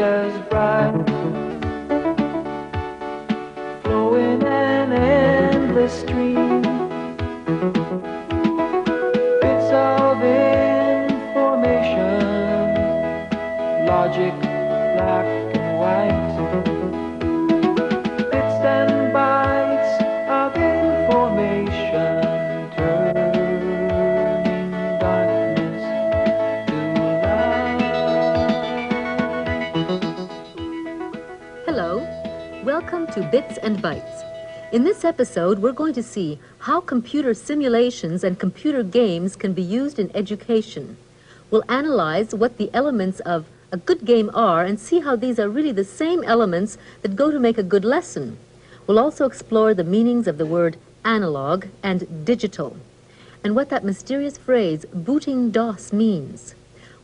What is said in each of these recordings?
as bright, flowing an endless stream. Bits of information, logic, Bits and Bytes. In this episode, we're going to see how computer simulations and computer games can be used in education. We'll analyze what the elements of a good game are and see how these are really the same elements that go to make a good lesson. We'll also explore the meanings of the word analog and digital and what that mysterious phrase booting DOS means.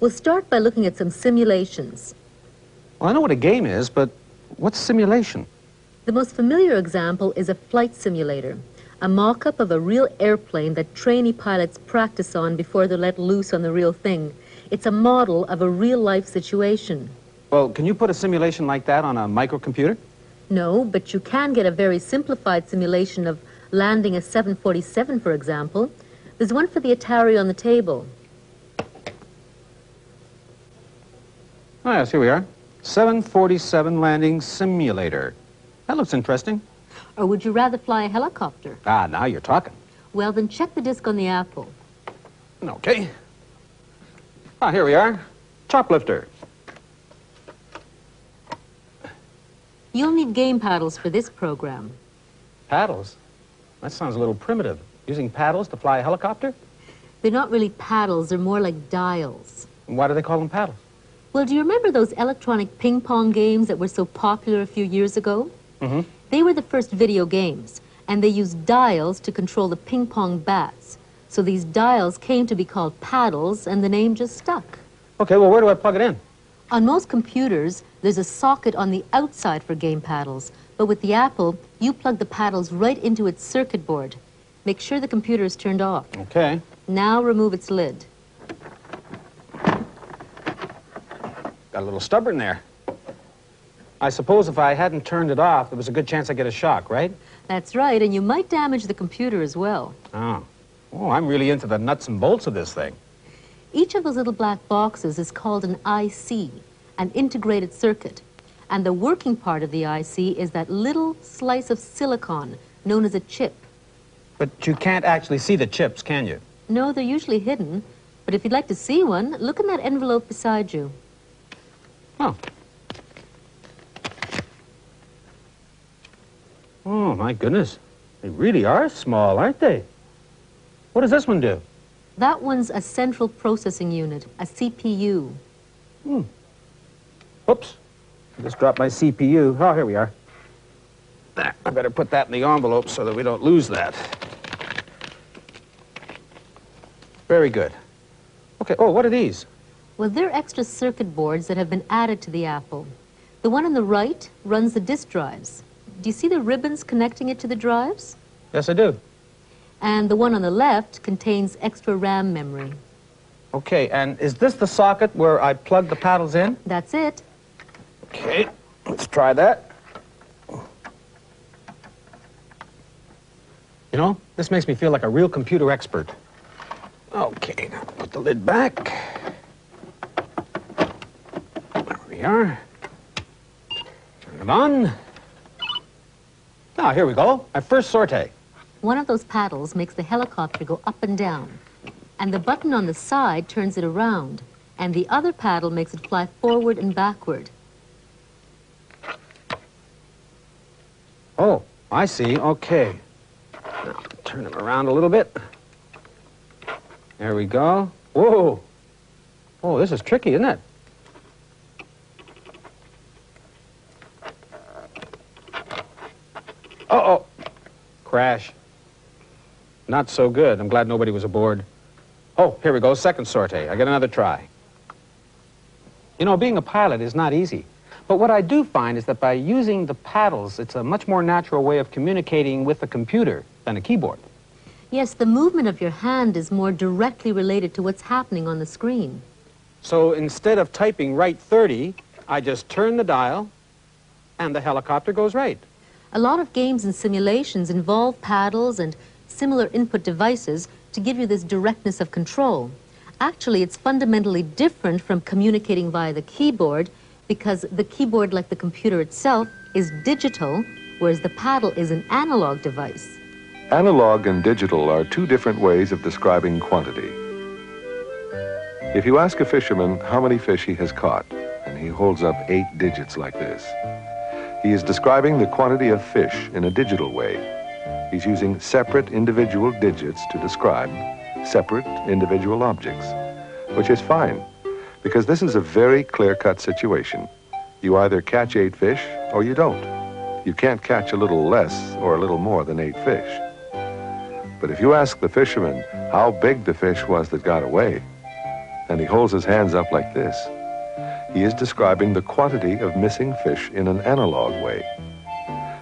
We'll start by looking at some simulations. Well, I know what a game is, but what's simulation? The most familiar example is a flight simulator, a mock up of a real airplane that trainee pilots practice on before they're let loose on the real thing. It's a model of a real life situation. Well, can you put a simulation like that on a microcomputer? No, but you can get a very simplified simulation of landing a 747, for example. There's one for the Atari on the table. Oh, yes, here we are. 747 landing simulator. That looks interesting. Or would you rather fly a helicopter? Ah, now you're talking. Well, then check the disc on the Apple. Okay. Ah, here we are. Choplifter. You'll need game paddles for this program. Paddles. That sounds a little primitive. Using paddles to fly a helicopter? They're not really paddles, they're more like dials. Why do they call them paddles? Well, do you remember those electronic ping pong games that were so popular a few years ago? Mm-hmm. They were the first video games, and they used dials to control the ping pong bats. So these dials came to be called paddles, and the name just stuck. Okay, well, where do I plug it in? On most computers, there's a socket on the outside for game paddles, but with the Apple, you plug the paddles right into its circuit board. Make sure the computer is turned off. Okay. Now remove its lid. Got a little stubborn there. I suppose if I hadn't turned it off, there was a good chance I'd get a shock, right? That's right, and you might damage the computer as well. Oh. Oh, I'm really into the nuts and bolts of this thing. Each of those little black boxes is called an IC, an integrated circuit. And the working part of the IC is that little slice of silicon known as a chip. But you can't actually see the chips, can you? No, they're usually hidden. But if you'd like to see one, look in that envelope beside you. Oh. Oh, my goodness. They really are small, aren't they? What does this one do? That one's a central processing unit, a CPU. Hmm. Oops. I just dropped my CPU. Oh, here we are. There, I better put that in the envelope so that we don't lose that. Very good. Okay, oh, what are these? Well, they're extra circuit boards that have been added to the Apple. The one on the right runs the disk drives. Do you see the ribbons connecting it to the drives? Yes, I do. And the one on the left contains extra RAM memory. Okay, and is this the socket where I plug the paddles in? That's it. Okay, let's try that. You know, this makes me feel like a real computer expert. Okay, now put the lid back. There we are. Turn it on. Now, here we go. My first sortie. One of those paddles makes the helicopter go up and down. And the button on the side turns it around. And the other paddle makes it fly forward and backward. Oh, I see. Okay. Now, turn him around a little bit. There we go. Whoa. Oh, this is tricky, isn't it? Crash. Not so good. I'm glad nobody was aboard. Oh, here we go. Second sortie. I get another try. You know, being a pilot is not easy. But what I do find is that by using the paddles, it's a much more natural way of communicating with the computer than a keyboard. Yes, the movement of your hand is more directly related to what's happening on the screen. So instead of typing right 30, I just turn the dial, and the helicopter goes right. A lot of games and simulations involve paddles and similar input devices to give you this directness of control. Actually, it's fundamentally different from communicating via the keyboard because the keyboard, like the computer itself, is digital, whereas the paddle is an analog device. Analog and digital are two different ways of describing quantity. If you ask a fisherman how many fish he has caught, and he holds up eight digits like this, he is describing the quantity of fish in a digital way. He's using separate individual digits to describe separate individual objects, which is fine, because this is a very clear-cut situation. You either catch eight fish or you don't. You can't catch a little less or a little more than eight fish. But if you ask the fisherman how big the fish was that got away, and he holds his hands up like this, he is describing the quantity of missing fish in an analog way.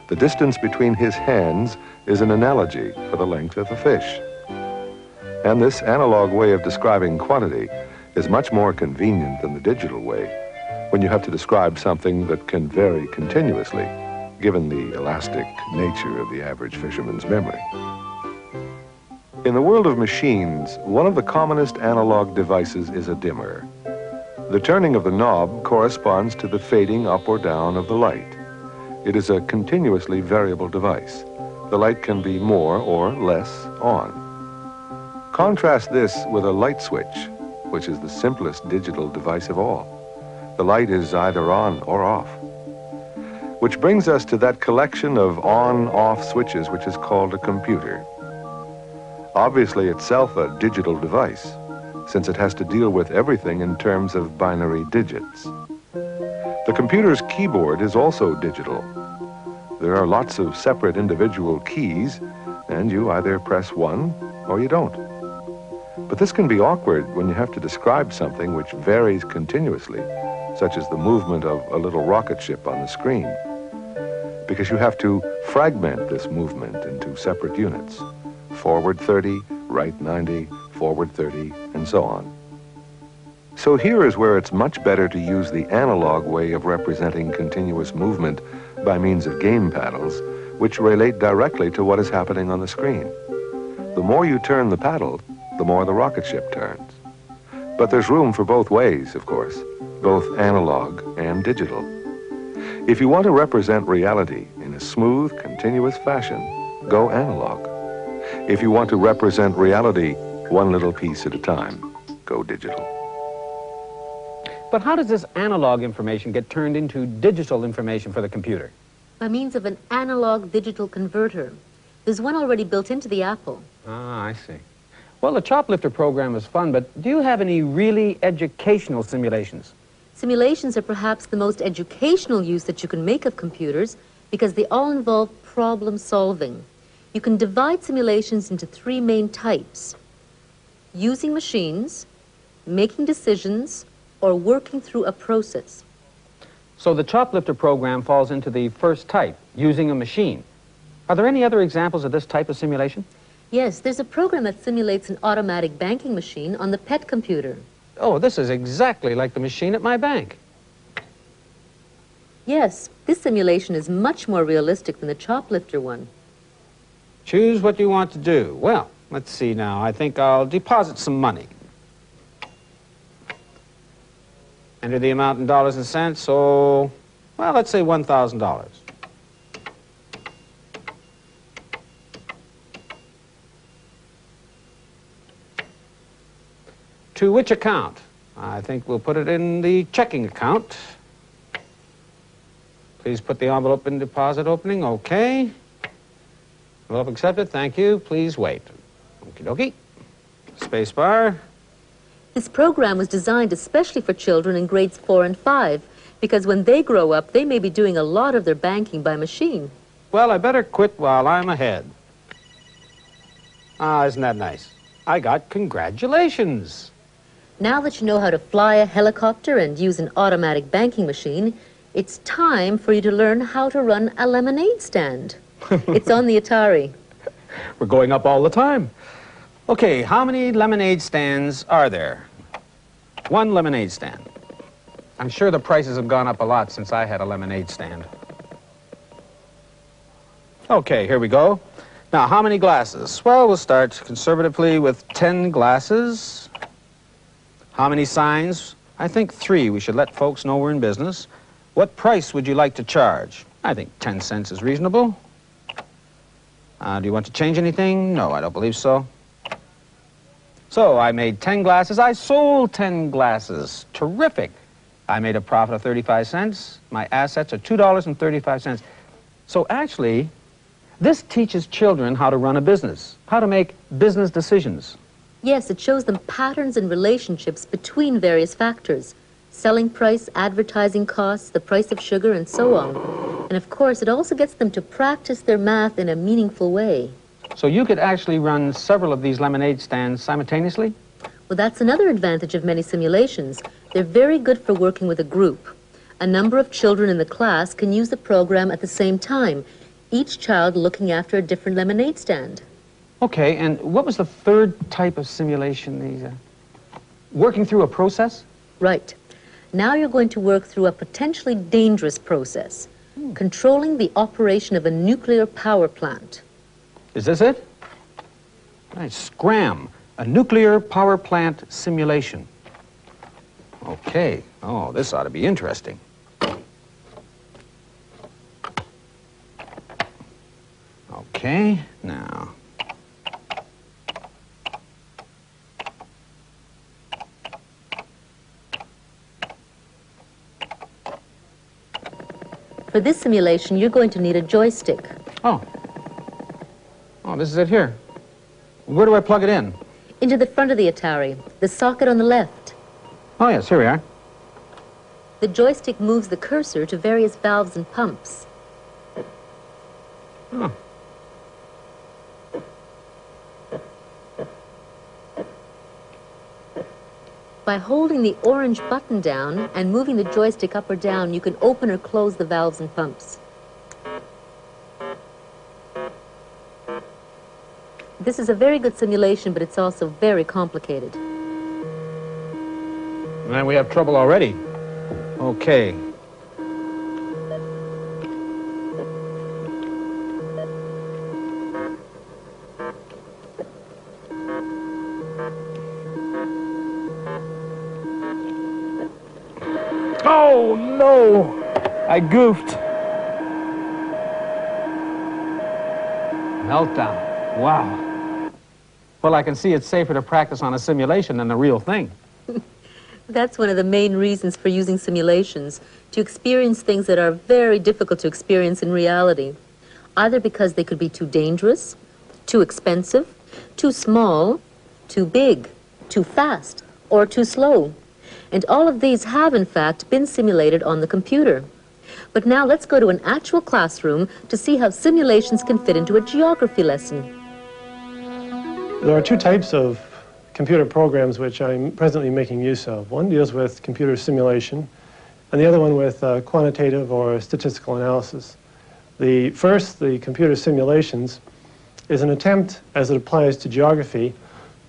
The distance between his hands is an analogy for the length of the fish. And this analog way of describing quantity is much more convenient than the digital way when you have to describe something that can vary continuously, given the elastic nature of the average fisherman's memory. In the world of machines, one of the commonest analog devices is a dimmer. The turning of the knob corresponds to the fading up or down of the light. It is a continuously variable device. The light can be more or less on. Contrast this with a light switch, which is the simplest digital device of all. The light is either on or off. Which brings us to that collection of on-off switches which is called a computer. Obviously itself a digital device, since it has to deal with everything in terms of binary digits. The computer's keyboard is also digital. There are lots of separate individual keys, and you either press one or you don't. But this can be awkward when you have to describe something which varies continuously, such as the movement of a little rocket ship on the screen, because you have to fragment this movement into separate units. Forward 30, right 90, forward 30, and so on. So here is where it's much better to use the analog way of representing continuous movement by means of game paddles, which relate directly to what is happening on the screen. The more you turn the paddle, the more the rocket ship turns. But there's room for both ways, of course, both analog and digital. If you want to represent reality in a smooth, continuous fashion, go analog. If you want to represent reality one little piece at a time, go digital. But how does this analog information get turned into digital information for the computer? By means of an analog digital converter. There's one already built into the Apple. Ah, I see. Well, the Choplifter program is fun, but do you have any really educational simulations? Simulations are perhaps the most educational use that you can make of computers because they all involve problem solving. You can divide simulations into three main types. Using machines, making decisions, or working through a process. So the Choplifter program falls into the first type, using a machine. Are there any other examples of this type of simulation? Yes, there's a program that simulates an automatic banking machine on the PET computer. Oh, this is exactly like the machine at my bank. Yes, this simulation is much more realistic than the Choplifter one. Choose what you want to do. Well, let's see now. I think I'll deposit some money. Enter the amount in dollars and cents, so, well, let's say $1,000. To which account? I think we'll put it in the checking account. Please put the envelope in deposit opening. Okay. Envelope accepted. Thank you. Please wait. Okie dokie. Space bar. This program was designed especially for children in grades 4 and 5 because when they grow up, they may be doing a lot of their banking by machine. Well, I better quit while I'm ahead. Ah, isn't that nice? I got congratulations. Now that you know how to fly a helicopter and use an automatic banking machine, it's time for you to learn how to run a lemonade stand. it's on the Atari. We're going up all the time. Okay, how many lemonade stands are there? One lemonade stand. I'm sure the prices have gone up a lot since I had a lemonade stand. Okay, here we go. Now, how many glasses? Well, we'll start conservatively with 10 glasses. How many signs? I think three. We should let folks know we're in business. What price would you like to charge? I think 10 cents is reasonable. Uh, do you want to change anything? No, I don't believe so. So I made 10 glasses. I sold 10 glasses. Terrific. I made a profit of 35 cents. My assets are $2.35. So actually, this teaches children how to run a business, how to make business decisions. Yes, it shows them patterns and relationships between various factors selling price, advertising costs, the price of sugar, and so on. And of course, it also gets them to practice their math in a meaningful way. So you could actually run several of these lemonade stands simultaneously? Well, that's another advantage of many simulations. They're very good for working with a group. A number of children in the class can use the program at the same time, each child looking after a different lemonade stand. Okay, and what was the third type of simulation? The, uh, working through a process? Right. Now you're going to work through a potentially dangerous process, hmm. controlling the operation of a nuclear power plant. Is this it? Right, SCRAM, a nuclear power plant simulation. Okay. Oh, this ought to be interesting. Okay, now. For this simulation, you're going to need a joystick. Oh. Oh, this is it here. Where do I plug it in? Into the front of the Atari, the socket on the left. Oh, yes, here we are. The joystick moves the cursor to various valves and pumps. By holding the orange button down and moving the joystick up or down, you can open or close the valves and pumps. This is a very good simulation, but it's also very complicated. Man, we have trouble already. Okay. I goofed. Meltdown. Wow. Well, I can see it's safer to practice on a simulation than the real thing. That's one of the main reasons for using simulations, to experience things that are very difficult to experience in reality, either because they could be too dangerous, too expensive, too small, too big, too fast, or too slow. And all of these have, in fact, been simulated on the computer. But now let's go to an actual classroom to see how simulations can fit into a geography lesson. There are two types of computer programs which I'm presently making use of. One deals with computer simulation, and the other one with uh, quantitative or statistical analysis. The first, the computer simulations, is an attempt, as it applies to geography,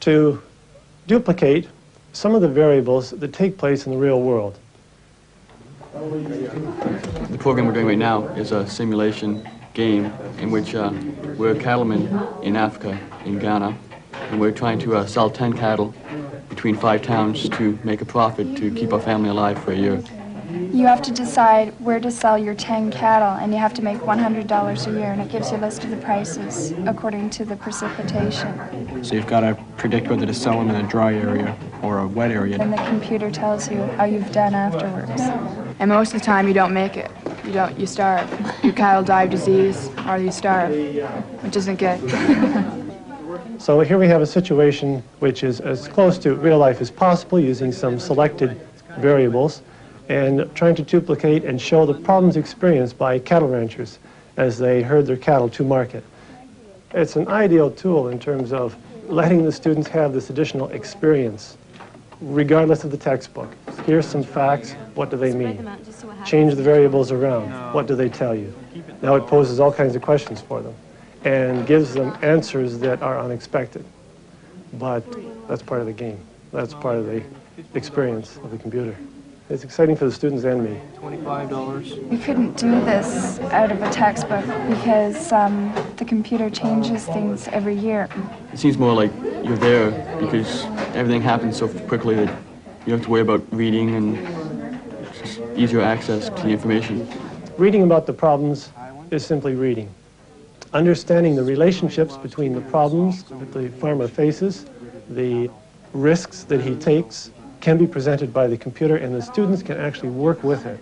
to duplicate some of the variables that take place in the real world. The program we're doing right now is a simulation game in which uh, we're cattlemen in Africa, in Ghana, and we're trying to uh, sell 10 cattle between five towns to make a profit to keep our family alive for a year. You have to decide where to sell your 10 cattle, and you have to make $100 a year, and it gives you a list of the prices according to the precipitation. So you've got to predict whether to sell them in a dry area or a wet area. And the computer tells you how you've done afterwards. And most of the time, you don't make it. You don't. You starve. Your cattle die of disease, or you starve, which isn't good. So here we have a situation which is as close to real life as possible using some selected variables and trying to duplicate and show the problems experienced by cattle ranchers as they herd their cattle to market. It's an ideal tool in terms of letting the students have this additional experience regardless of the textbook. Here's some facts, what do they mean? Change the variables around, what do they tell you? Now it poses all kinds of questions for them and gives them answers that are unexpected. But that's part of the game. That's part of the experience of the computer. It's exciting for the students and me. $25. We couldn't do this out of a textbook because um, the computer changes things every year. It seems more like you're there because everything happens so quickly that you don't have to worry about reading and just easier access to the information. Reading about the problems is simply reading. Understanding the relationships between the problems that the farmer faces, the risks that he takes, can be presented by the computer and the students can actually work with it.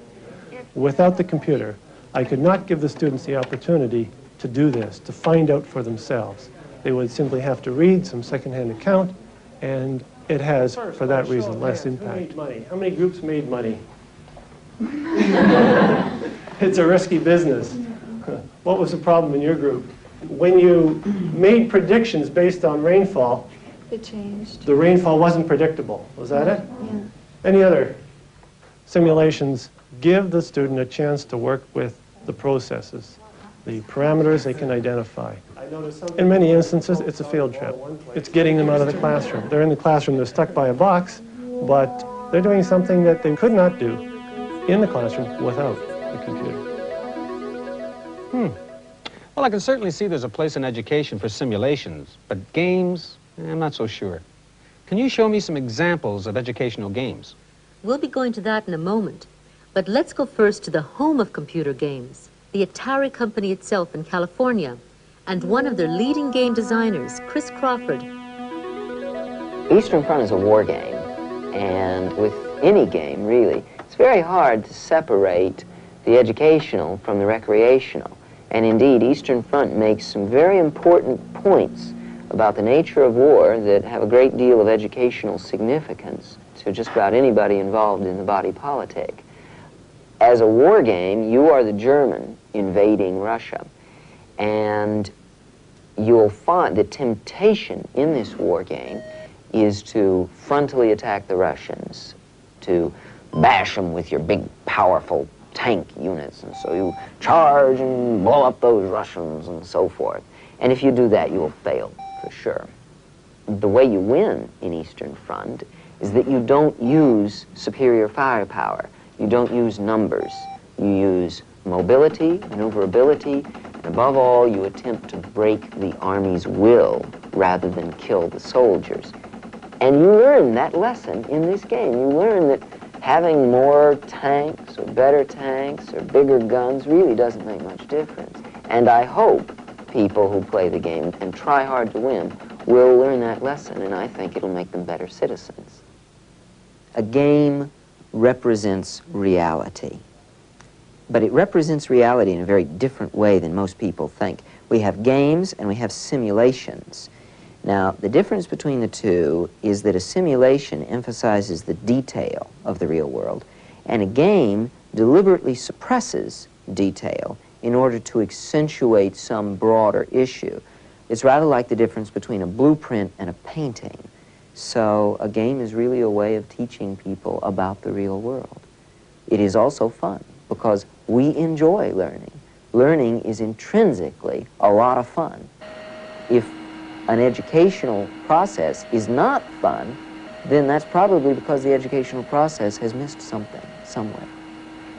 Without the computer, I could not give the students the opportunity to do this, to find out for themselves. They would simply have to read some secondhand account and it has, for that reason, less impact. Who made money? How many groups made money? it's a risky business. What was the problem in your group? When you made predictions based on rainfall, It changed. the rainfall wasn't predictable. Was that it? Yeah. Any other simulations give the student a chance to work with the processes, the parameters they can identify. In many instances, it's a field trip. It's getting them out of the classroom. They're in the classroom, they're stuck by a box, but they're doing something that they could not do in the classroom without the computer. Hmm. Well, I can certainly see there's a place in education for simulations, but games, Eh, I'm not so sure. Can you show me some examples of educational games? We'll be going to that in a moment. But let's go first to the home of computer games, the Atari Company itself in California, and one of their leading game designers, Chris Crawford. Eastern Front is a war game, and with any game, really, it's very hard to separate the educational from the recreational. And indeed, Eastern Front makes some very important points about the nature of war that have a great deal of educational significance to just about anybody involved in the body politic. As a war game, you are the German invading Russia. And you'll find the temptation in this war game is to frontally attack the Russians, to bash them with your big, powerful tank units. And so you charge and blow up those Russians and so forth. And if you do that, you will fail for sure. The way you win in Eastern Front is that you don't use superior firepower. You don't use numbers. You use mobility, maneuverability, and above all, you attempt to break the Army's will rather than kill the soldiers. And you learn that lesson in this game. You learn that having more tanks or better tanks or bigger guns really doesn't make much difference. And I hope people who play the game and try hard to win will learn that lesson, and I think it'll make them better citizens. A game represents reality. But it represents reality in a very different way than most people think. We have games and we have simulations. Now, the difference between the two is that a simulation emphasizes the detail of the real world, and a game deliberately suppresses detail in order to accentuate some broader issue. It's rather like the difference between a blueprint and a painting. So a game is really a way of teaching people about the real world. It is also fun because we enjoy learning. Learning is intrinsically a lot of fun. If an educational process is not fun, then that's probably because the educational process has missed something somewhere.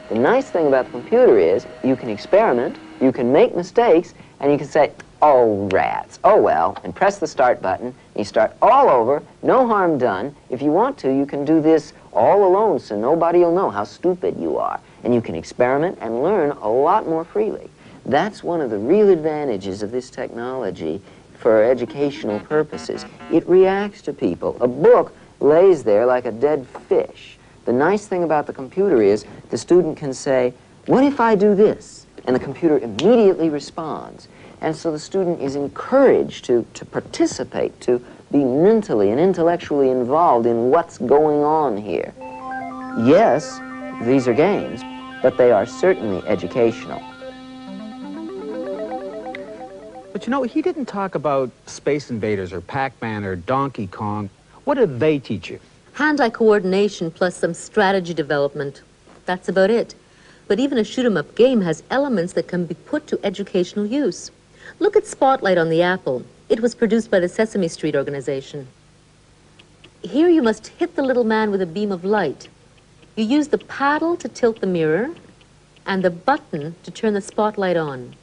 The nice thing about the computer is you can experiment, you can make mistakes, and you can say, oh, rats, oh well, and press the start button, and you start all over, no harm done. If you want to, you can do this all alone so nobody will know how stupid you are. And you can experiment and learn a lot more freely. That's one of the real advantages of this technology for educational purposes. It reacts to people. A book lays there like a dead fish. The nice thing about the computer is the student can say, what if I do this? And the computer immediately responds. And so the student is encouraged to, to participate, to be mentally and intellectually involved in what's going on here. Yes, these are games, but they are certainly educational. But you know, he didn't talk about Space Invaders or Pac-Man or Donkey Kong. What did they teach you? Hand-eye coordination plus some strategy development. That's about it. But even a shoot-'em-up game has elements that can be put to educational use. Look at Spotlight on the Apple. It was produced by the Sesame Street organization. Here you must hit the little man with a beam of light. You use the paddle to tilt the mirror and the button to turn the spotlight on.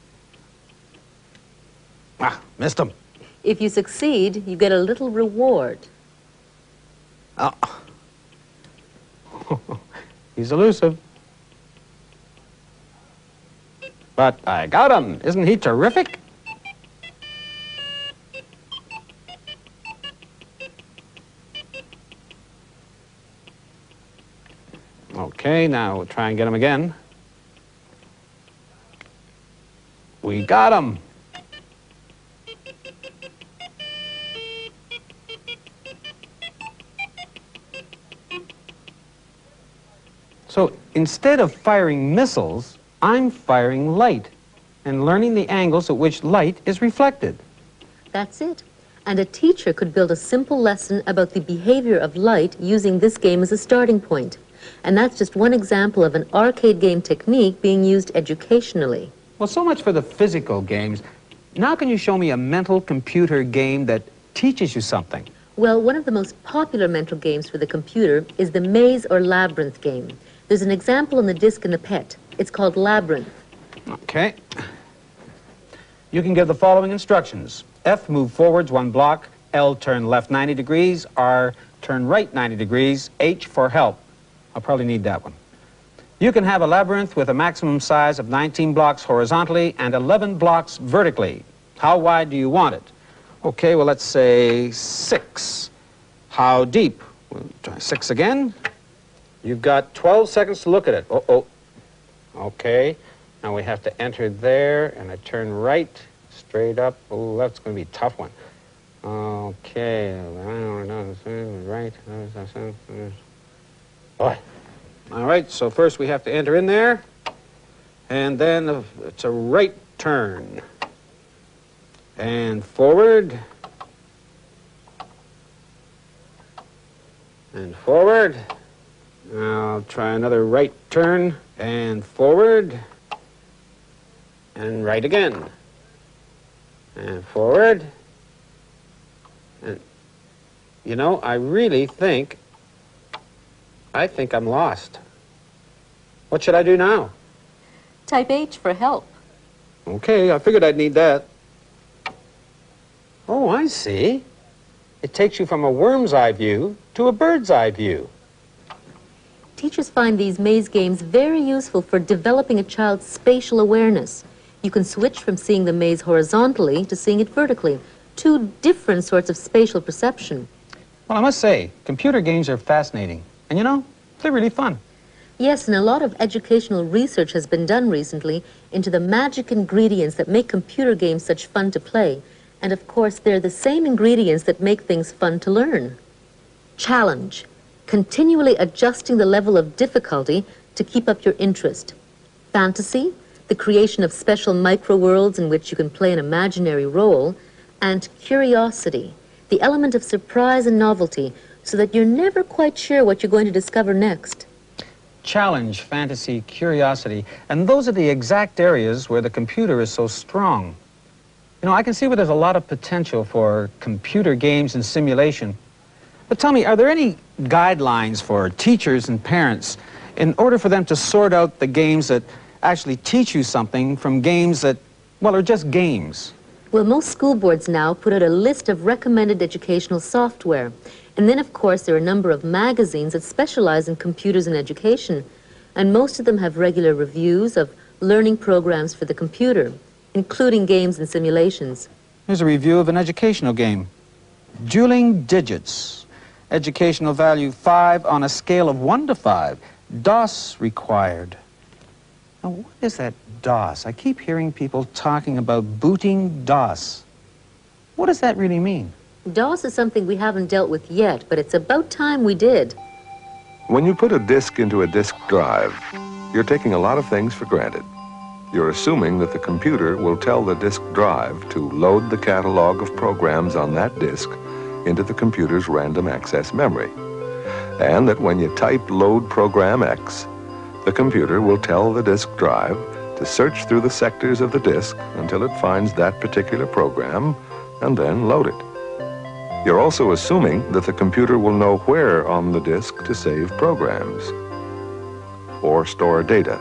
Ah, missed him. If you succeed, you get a little reward. Oh. He's elusive. But I got him. Isn't he terrific? Okay, now we'll try and get him again. We got him. So instead of firing missiles, I'm firing light and learning the angles at which light is reflected. That's it. And a teacher could build a simple lesson about the behavior of light using this game as a starting point. And that's just one example of an arcade game technique being used educationally. Well, so much for the physical games. Now can you show me a mental computer game that teaches you something? Well, one of the most popular mental games for the computer is the maze or labyrinth game. There's an example on the disc in the PET. It's called Labyrinth. Okay. You can give the following instructions. F, move forwards one block. L, turn left 90 degrees. R, turn right 90 degrees. H, for help. I'll probably need that one. You can have a labyrinth with a maximum size of 19 blocks horizontally and 11 blocks vertically. How wide do you want it? Okay, well, let's say six. How deep? We'll try six again. You've got 12 seconds to look at it. Oh, oh. Okay. Now we have to enter there and I turn right, straight up. Oh, that's going to be a tough one. Okay. Right. Boy. All right, so first we have to enter in there, and then it's a right turn. And forward. And forward. I'll try another right turn, and forward. And right again. And forward. And, you know, I really think I think I'm lost. What should I do now? Type H for help. Okay, I figured I'd need that. Oh, I see. It takes you from a worm's eye view to a bird's eye view. Teachers find these maze games very useful for developing a child's spatial awareness. You can switch from seeing the maze horizontally to seeing it vertically. Two different sorts of spatial perception. Well, I must say, computer games are fascinating. And you know, they're really fun. Yes, and a lot of educational research has been done recently into the magic ingredients that make computer games such fun to play. And of course, they're the same ingredients that make things fun to learn. Challenge. Continually adjusting the level of difficulty to keep up your interest. Fantasy. The creation of special micro worlds in which you can play an imaginary role. And curiosity. The element of surprise and novelty so that you're never quite sure what you're going to discover next. Challenge, fantasy, curiosity, and those are the exact areas where the computer is so strong. You know, I can see where there's a lot of potential for computer games and simulation. But tell me, are there any guidelines for teachers and parents in order for them to sort out the games that actually teach you something from games that, well, are just games? Well, most school boards now put out a list of recommended educational software. And then, of course, there are a number of magazines that specialize in computers and education. And most of them have regular reviews of learning programs for the computer, including games and simulations. Here's a review of an educational game. Dueling Digits. Educational value 5 on a scale of 1 to 5. DOS required. Now, what is that DOS? I keep hearing people talking about booting DOS. What does that really mean? DOS is something we haven't dealt with yet, but it's about time we did. When you put a disk into a disk drive, you're taking a lot of things for granted. You're assuming that the computer will tell the disk drive to load the catalog of programs on that disk into the computer's random access memory. And that when you type load program X, the computer will tell the disk drive to search through the sectors of the disk until it finds that particular program and then load it. You're also assuming that the computer will know where on the disk to save programs. or store data,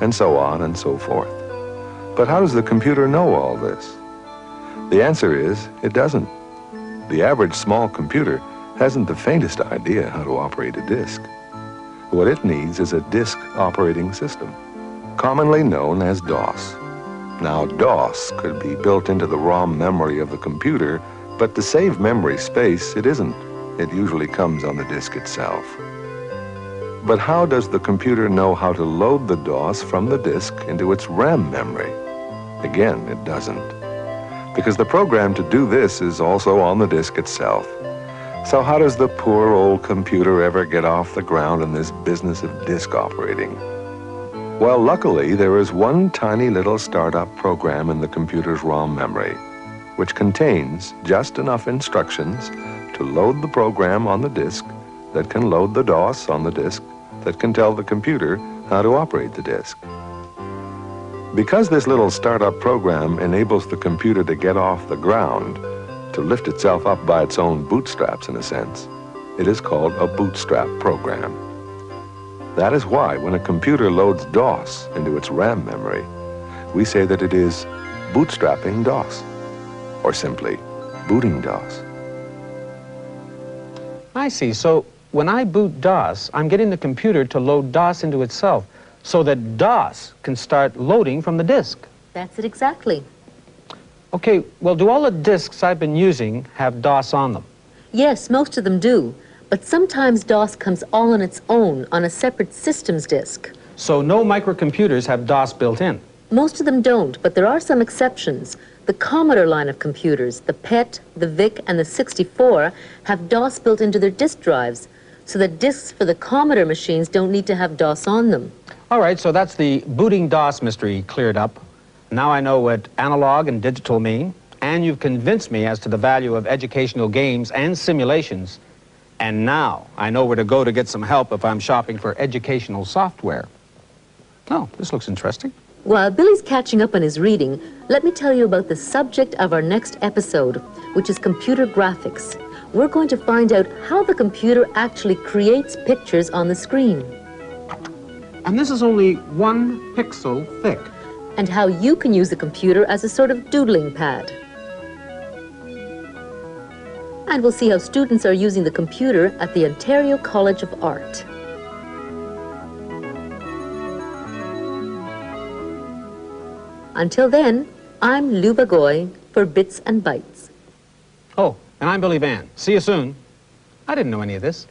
and so on and so forth. But how does the computer know all this? The answer is it doesn't. The average small computer hasn't the faintest idea how to operate a disk. What it needs is a disk operating system, commonly known as DOS. Now, DOS could be built into the ROM memory of the computer, but to save memory space, it isn't. It usually comes on the disk itself. But how does the computer know how to load the DOS from the disk into its RAM memory? Again, it doesn't. Because the program to do this is also on the disk itself. So how does the poor old computer ever get off the ground in this business of disk operating? Well, luckily, there is one tiny little startup program in the computer's ROM memory, which contains just enough instructions to load the program on the disk that can load the DOS on the disk that can tell the computer how to operate the disk. Because this little startup program enables the computer to get off the ground, to lift itself up by its own bootstraps in a sense, it is called a bootstrap program. That is why when a computer loads DOS into its RAM memory, we say that it is bootstrapping DOS, or simply booting DOS. I see. So when I boot DOS, I'm getting the computer to load DOS into itself so that DOS can start loading from the disk. That's it exactly. Okay, well, do all the disks I've been using have DOS on them? Yes, most of them do. But sometimes DOS comes all on its own on a separate systems disk. So no microcomputers have DOS built in. Most of them don't, but there are some exceptions. The Commodore line of computers, the PET, the VIC, and the 64, have DOS built into their disk drives, so the disks for the Commodore machines don't need to have DOS on them. All right, so that's the booting DOS mystery cleared up. Now I know what analog and digital mean, and you've convinced me as to the value of educational games and simulations. And now I know where to go to get some help if I'm shopping for educational software. Oh, this looks interesting. While Billy's catching up on his reading, let me tell you about the subject of our next episode, which is computer graphics. We're going to find out how the computer actually creates pictures on the screen. And this is only one pixel thick. And how you can use the computer as a sort of doodling pad. And we'll see how students are using the computer at the Ontario College of Art. Until then, I'm Luba Goy for Bits and Bytes. Oh, and I'm Billy Van. See you soon. I didn't know any of this.